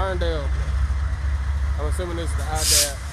Irondale. I'm assuming this is the Irondale.